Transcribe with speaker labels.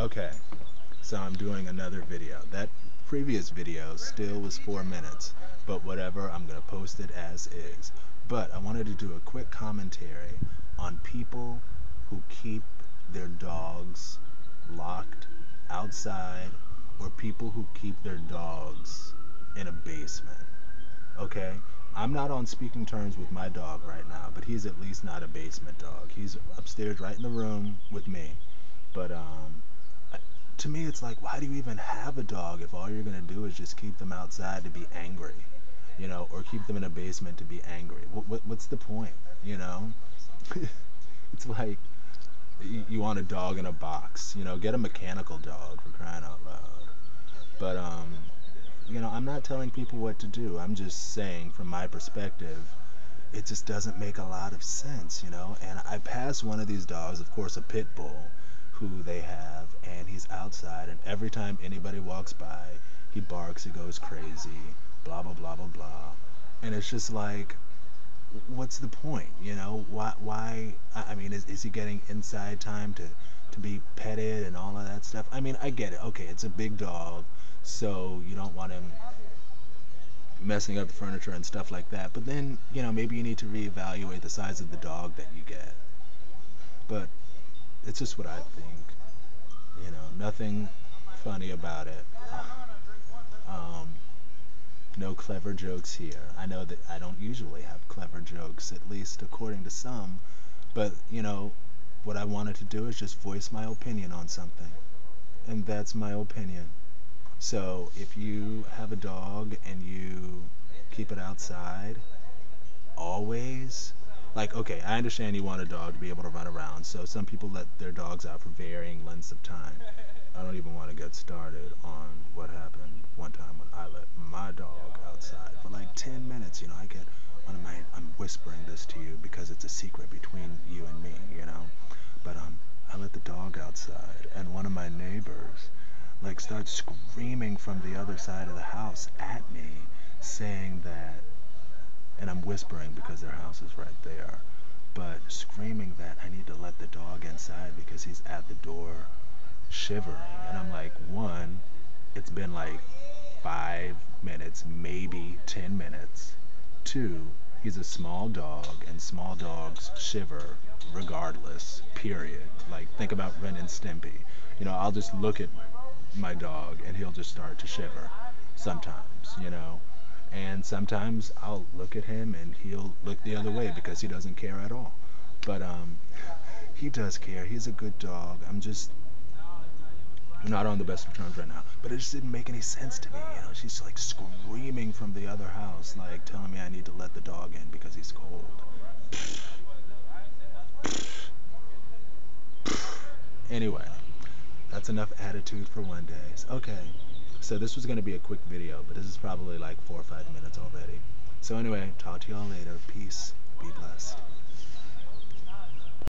Speaker 1: Okay, so I'm doing another video. That previous video still was four minutes, but whatever, I'm gonna post it as is. But I wanted to do a quick commentary on people who keep their dogs locked outside or people who keep their dogs in a basement. Okay? I'm not on speaking terms with my dog right now, but he's at least not a basement dog. He's upstairs right in the room with me. But um to me it's like why do you even have a dog if all you're going to do is just keep them outside to be angry you know or keep them in a basement to be angry? What, what what's the point you know? It's like you, you want a dog in a box you know get a mechanical dog for crying out loud. But um you know i'm not telling people what to do. I'm just saying from my perspective it just doesn't make a lot of sense you know? And i passed one of these dogs of course a pit bull who they have, and he's outside, and every time anybody walks by, he barks, he goes crazy, blah blah blah blah blah, and it's just like, what's the point? You know, why why? I mean, is is he getting inside time to to be petted and all of that stuff? I mean, I get it. Okay, it's a big dog, so you don't want him messing up the furniture and stuff like that. But then, you know, maybe you need to reevaluate the size of the dog that you get. But it's just what I think. You know, nothing funny about it. Um, no clever jokes here. I know that I don't usually have clever jokes, at least according to some, but you know, what I wanted to do is just voice my opinion on something. And that's my opinion. So if you have a dog and you keep it outside, always like okay i understand you want a dog to be able to run around so some people let their dogs out for varying lengths of time. I don't even want to get started on what happened one time when i let my dog outside for like 10 minutes you know? I get one of my i'm whispering this to you because it's a secret between you and me you know? But um i let the dog outside and one of my neighbors like starts screaming from the other side of the house at me saying that Whispering because their house is right there, but screaming that I need to let the dog inside because he's at the door shivering. And I'm like, one, it's been like five minutes, maybe 10 minutes. Two, he's a small dog, and small dogs shiver regardless, period. Like, think about Ren and Stimpy. You know, I'll just look at my dog and he'll just start to shiver sometimes, you know and sometimes I'll look at him and he'll look the other way because he doesn't care at all. But um, he does care. He's a good dog. I'm just not on the best of terms right now. But it just didn't make any sense to me. You know, she's like screaming from the other house, like telling me I need to let the dog in because he's cold. Anyway, that's enough attitude for one day. Okay. So this was going to be a quick video, but this is probably like four or five minutes already. So anyway, talk to y'all later. Peace. Be blessed.